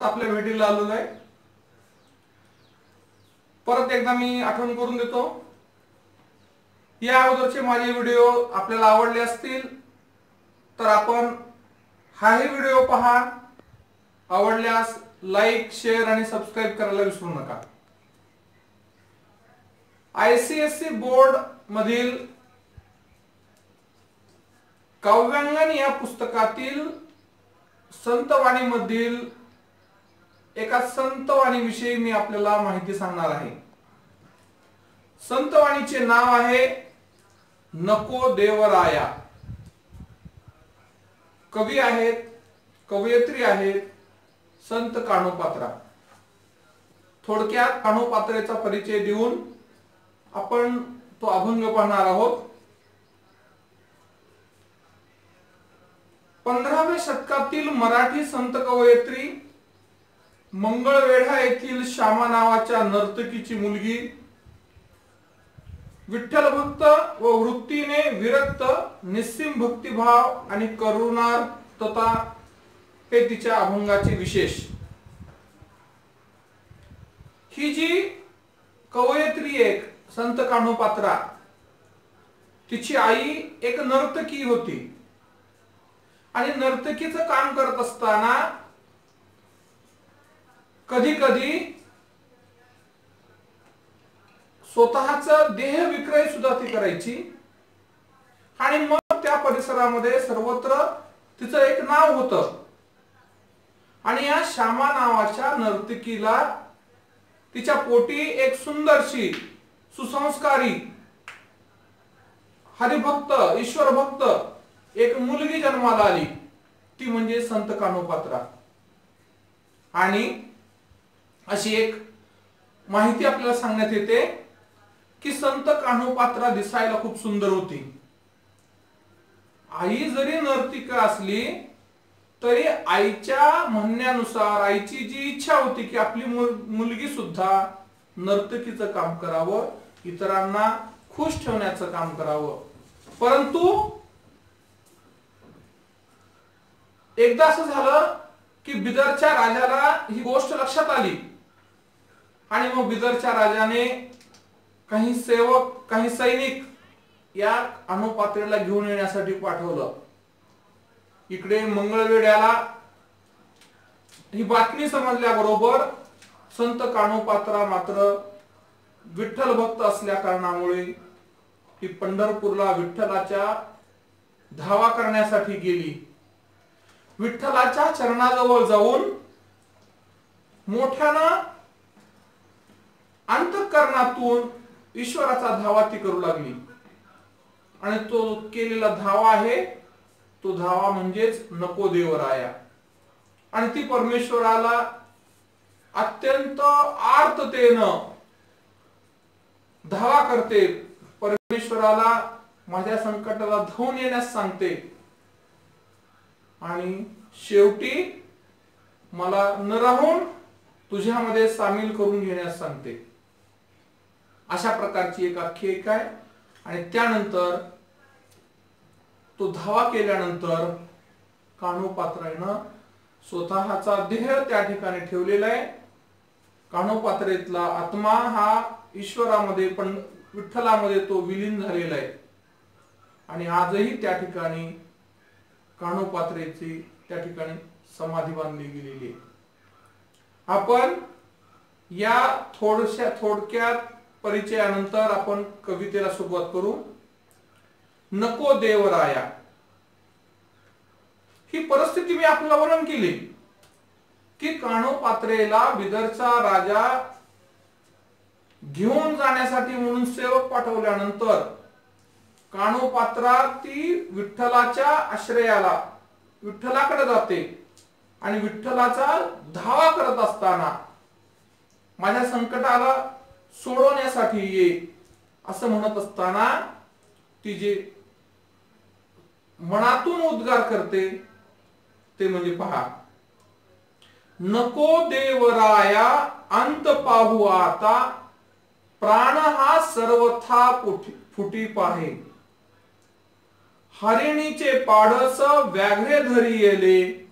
आपल्या भेटीला आलेलो आहे. परत एकदा मी आठवण करून देतो. या अगोदरचे माझे व्हिडिओ आपल्याला आवडले असतील तर आपण हाही व्हिडिओ पहा. आवडल्यास लाईक शेअर आणि सबस्क्राईब करायला विसरू नका. आयसीएससी बोर्ड मधील काव्यांगण या पुस्तकातील संतवाणी मधील एका संतवाणी विषयी मी आपल्याला माहिती सांगणार आहे. संतवाणीचे नाव आहे नको देवराया. कवी आहेत कवयित्री आहेत संत काणोपात्रा थोडक्यात काणोपात्रेचा परिचय देऊन आपण तो अभंग पाहणार आहोत. पंधराव्या शतकातील मराठी संत कवयित्री मंगळवेढा येथील श्यामा नावाच्या नर्तकीची मुलगी विठ्ठल भक्त व वृत्तीने विरक्त निस्सिम भक्तिभाव आणि करुणार्थता हे तिच्या अभंगाचे विशेष. ही जी कवयित्री एक संत कान्होपात्रा तिची आई एक नर्तकी होती. आणि नर्तकीचं काम करत असताना कधी कधी स्वतःच देह विक्रय सुद्धा ती करायची. आणि मग त्या परिसरामध्ये सर्वत्र तिचं एक नाव होत. आणि या श्यामा नावाच्या नर्तकीला तिच्या पोटी एक सुंदरशी सुसंस्कारी हरिभक्त ईश्वर भक्त एक मुलगी जन्माला आली. ती म्हणजे संत कानोपात्रा. आणि अशी एक माहिती आपल्याला सांगण्यात येते की संत कान्होपात्रा दिसायला खूप सुंदर होती. आई जरी नर्तिका असली तरी आईच्या म्हणण्यानुसार आईची जी इच्छा होती की आपली मुलगी सुद्धा नर्तकीचं काम करावं इतरांना खुश ठेवण्याचं काम करावं. परंतु एकदा असं झालं की बिदरच्या राजाला ही गोष्ट लक्षात आली. आणि मग बिदरच्या राजाने काही सेवक काही सैनिक या अनुपात्रेला घेऊन येण्यासाठी पाठवलं. इकडे मंगळवेड्याला ही बातमी समजल्याबरोबर संत कानोपात्रा मात्र विठ्ठल भक्त असल्या कारणामुळे ही पंढरपूरला विठ्ठलाच्या धावा करण्यासाठी गेली. विठ्ठलाच्या चरणाजवळ जाऊन मोठ्यानं अंतकरणातून ईश्वराचा धावा ती करू लागली. आणि तो केलेला धावा आहे तो धावा म्हणजेच नको देवराया आणि ती परमेश्वराला अत्यंत आर्ततेनं धावा करते. परमेश्वराला माझ्या संकटाला धावून येण्यास सांगते. आणि शेवटी मला न राहून तुझ्यामध्ये सामील करून घेण्यास सांगते. अशा प्रकारची एक आख्यायिका आहे. आणि त्यानंतर तो धावा केल्यानंतर कानोपात्रानं स्वतःचा देह त्या ठिकाणी ठेवलेला आहे. कानोपात्रेतला आत्मा हा ईश्वरामध्ये पण विठ्ठलामध्ये तो विलीन झालेला आहे. आणि आजही त्या ठिकाणी कानोपात्रेची त्या ठिकाणी समाधी बांधली गेलेली आहे. आपण या थोडशा थोडक्यात परिचयानंतर आपण कवितेला सुरुवात करू. नको देवराया. ही परिस्थिती मी आपल्याला वर्णन केली. की काणो पात्रेला बिदरचा राजा घेऊन जाण्यासाठी म्हणून सेवक पाठवल्यानंतर काणोपात्रा ती विठ्ठलाच्या आश्रयाला विठ्ठलाकडे जाते आणि विठ्ठलाचा धावा करत असताना माझ्या संकटाला सोडवण्यासाठी ये. असं म्हणत असताना ती जे मनातून उद्गार करते ते म्हणजे पहा. नको देवराया अंत पाहू आता. प्राण हा सर्वथा फुटी पाहे. हरिणीचे पाडस व्याघ्रे धरी येले.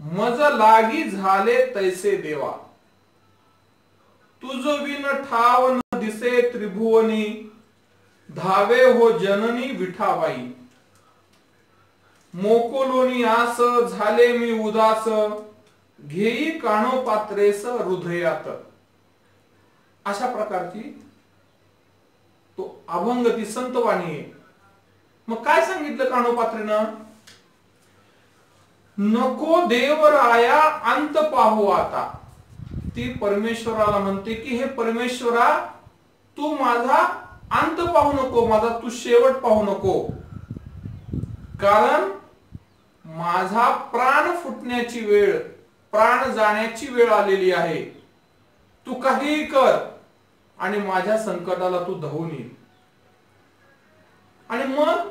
मज लागी झाले तैसे देवा. तुझ विन ठाव न दिसे त्रिभुवनी धावे हो जननी विठाबाई. मोकोलोनी आस झाले मी उदास घेई काणो पात्रेस हृदयात. अशा प्रकारची तो अभंग ती संतवाणी आहे. मग काय सांगितलं कानोपात्रेनं नको देवराया अंत पाहू आता. ती परमेश्वराला म्हणते की हे परमेश्वरा तू माझा अंत पाहू नको माझा तू शेवट पाहू नको. कारण माझा प्राण फुटण्याची वेळ प्राण जाण्याची वेळ आलेली आहे. तू काहीही कर आणि माझ्या संकटाला तू धावून ये. आणि मग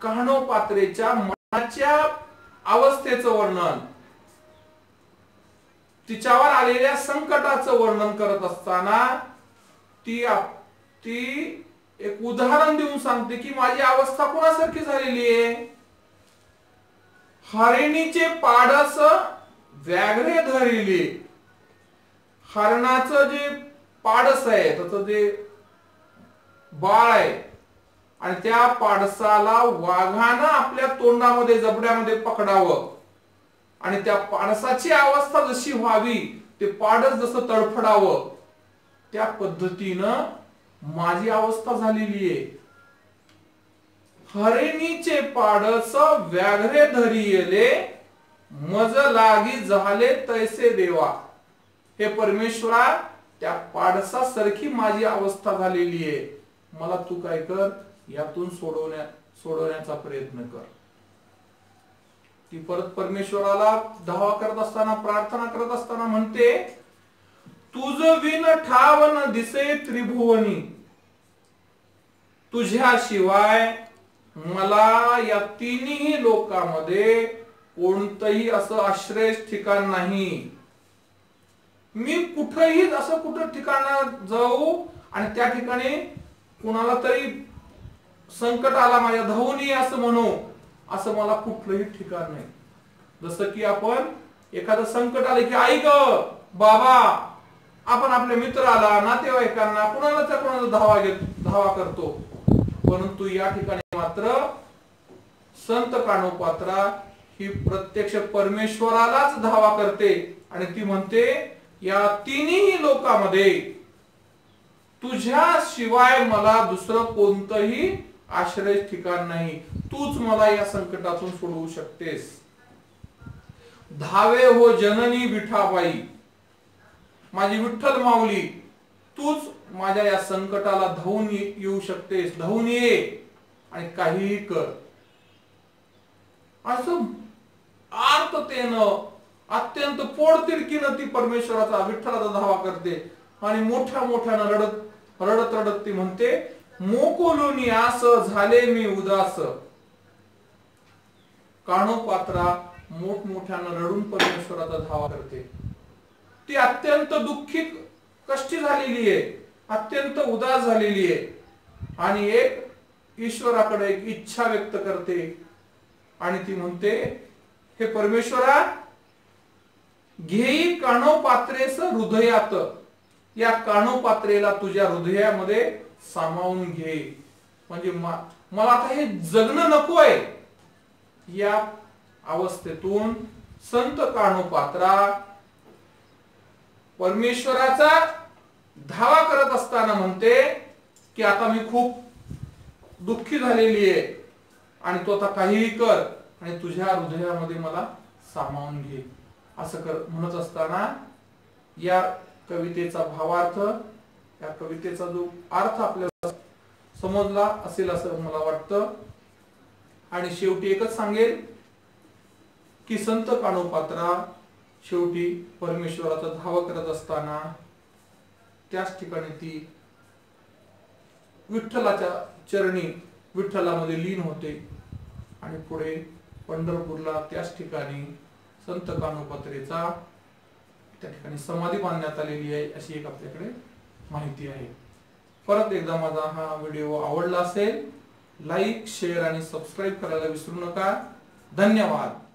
कहाणो पात्रेच्या मनाच्या अवस्थेचं वर्णन. तिच्यावर आलेल्या संकटाचं वर्णन करत असताना ती ती एक उदाहरण देऊन सांगते की माझी अवस्था कोणासारखी झालेली आहे? हरिणीचे पाडस व्याघ्रे धरिले. हरणाचं जे पाडस आहे त्याचं जे बाळ आहे आणि त्या पाडसाला वाघानं आपल्या तोंडामध्ये जबड्यामध्ये पकडावं. आणि त्या पाडसाची अवस्था जशी व्हावी ते पाडस जसं तडफडावं त्या पद्धतीनं माझी अवस्था झालेली आहे. हरिणीचे पाडस व्याघ्रे धरियले मज लागी झाले तैसे देवा. हे परमेश्वरा त्या पाडसासारखी माझी अवस्था झालेली आहे. मला तू काय कर यातून सोडवण्या सोडवण्याचा प्रयत्न कर. ती परत परमेश्वराला धावा करत असताना प्रार्थना करत असताना म्हणते तुझ विन ठावन दिसे त्रिभुवनी. तुझ्याशिवाय मला या तिन्ही लोकांमध्ये कोणतंही असं आश्रय ठिकाण नाही. मी कुठंही असं कुठं ठिकाण जाऊ आणि त्या ठिकाणी कुणाला तरी संकट आला माझ्या धावून असं म्हणू. असं मला कुठलंही ठिकाण नाही. जसं की आपण एखादं संकट आलं की ऐक बाबा आपण आपल्या मित्राला नातेवाईकांना कुणाला त्या कुणाला धावा घेत धावा करतो. परंतु या ठिकाणी मात्र संत कानोपात्रा ही प्रत्यक्ष परमेश्वरालाच धावा करते आणि ती म्हणते या तिन्ही लोकांमध्ये तुझ्या शिवाय मला दुसरं कोणतंही आश्रय ठिकाण नाही. तूच मला या संकटातून सोडवू शकतेस. धावे हो जननी विठाबाई. माझी विठ्ठल माऊली तूच माझ्या या संकटाला धावून येऊ शकतेस. धावून ये आणि काहीही कर. असं आर्ततेनं अत्यंत पोडतिडकीनं ती परमेश्वराचा विठ्ठलाचा धावा करते आणि मोठ्या मोठ्यानं रडत रडत रडत ती म्हणते मोकोलोनी आस झाले मी उदास. काणो पात्रा मोठमोठ्यानं रडून परमेश्वराचा धावा करते. ती अत्यंत दुःखित कष्टी झालेली आहे अत्यंत उदास झालेली आहे. आणि एक ईश्वराकडे एक इच्छा व्यक्त करते. आणि ती म्हणते हे परमेश्वरा घेई काणो पात्रेस हृदयात. या कानो पात्रेला तुझ्या हृदयामध्ये सामावून घे. म्हणजे मला आता हे जगणं नको आहे. या अवस्थेतून संत कानो पात्रा परमेश्वराचा धावा करत असताना म्हणते की आता मी खूप दुःखी झालेली आहे आणि तो आता काहीही कर आणि तुझ्या हृदयामध्ये मला सामावून घे. असं कर म्हणत असताना या कवितेचा भावार्थ या कवितेचा जो अर्थ आपल्याला समजला असेल असं मला वाटतं. आणि शेवटी एकच सांगेल की संत कानोपात्रा शेवटी परमेश्वराचा धाव करत असताना त्याच ठिकाणी ती विठ्ठलाच्या चरणी विठ्ठलामध्ये लीन होते. आणि पुढे पंढरपूरला त्याच ठिकाणी संत कानोपात्रेचा त्या ठिकाणी समाधी बांधण्यात आलेली आहे अशी एक आपल्याकडे माहिती आहे. परत एकदा माझा हा व्हिडिओ आवडला असेल लाईक शेअर आणि सबस्क्राईब करायला विसरू नका. धन्यवाद.